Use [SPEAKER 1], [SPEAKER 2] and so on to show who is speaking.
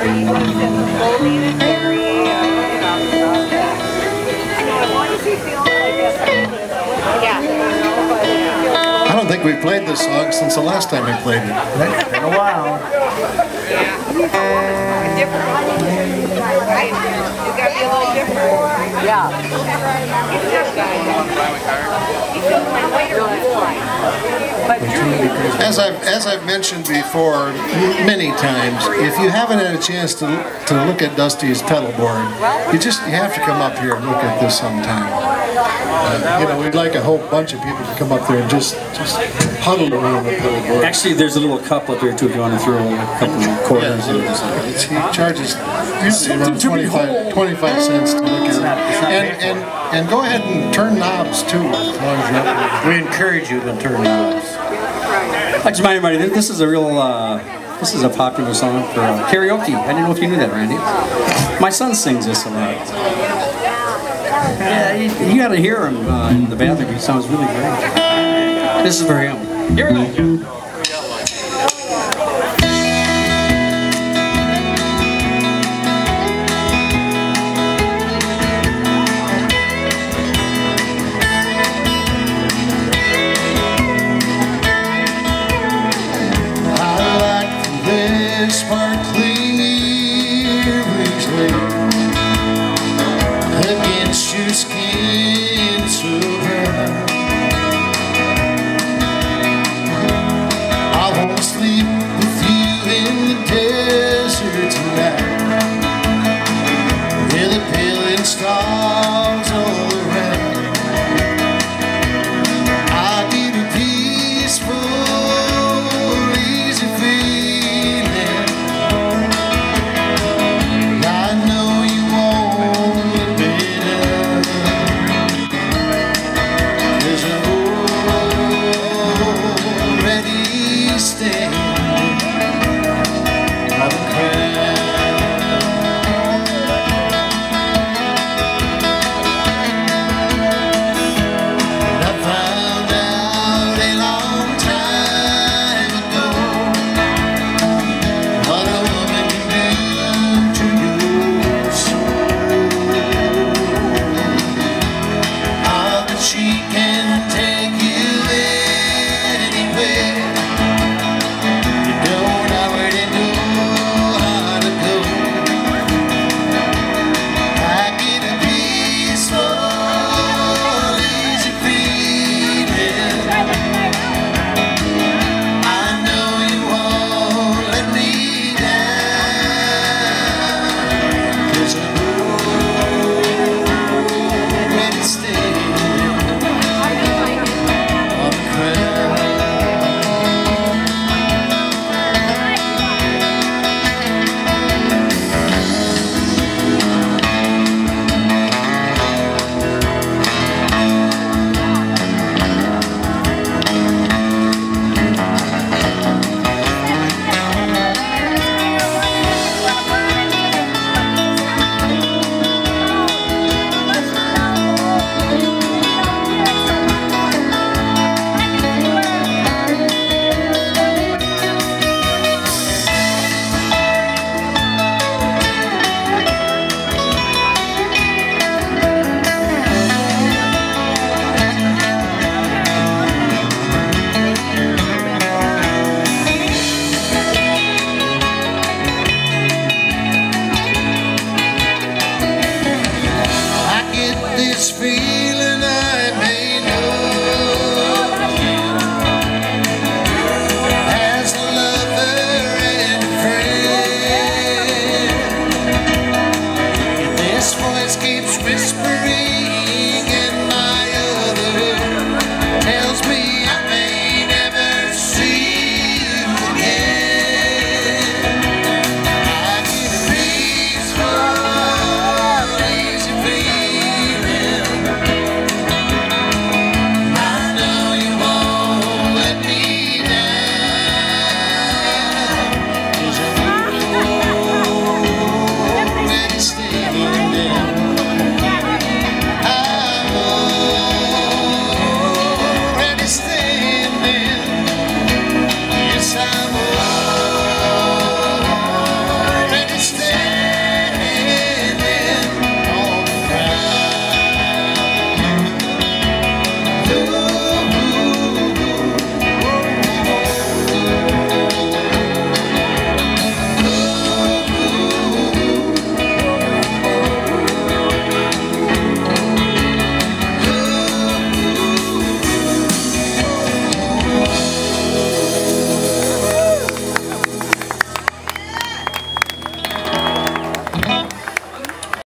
[SPEAKER 1] I don't think we've played this song since the last time we played it.
[SPEAKER 2] It's been a while.
[SPEAKER 3] different. Right? You gotta be a little different.
[SPEAKER 4] Yeah.
[SPEAKER 1] As I've, as I've mentioned before many times, if you haven't had a chance to, to look at Dusty's pedal board, you just, you have to come up here and look at this sometime. Uh, You know, we'd like a whole bunch of people to come up there and just, just huddle around the pedal board.
[SPEAKER 5] Actually, there's a little cup up there too if you want to throw a couple of quarters in.
[SPEAKER 1] It's, he charges usually around
[SPEAKER 5] to
[SPEAKER 1] 25, 25 cents to look at it. And, and, and go ahead and turn knobs too, as long as you're up. We encourage you to turn knobs.
[SPEAKER 5] I just remind everybody this is a real, uh, this is a popular song for uh, karaoke. I didn't know if you knew that, Randy. My son sings this a lot. Yeah, you, got to hear him uh, in the bathroom. He sounds really great. This is for him. Here we go.
[SPEAKER 1] to skin. she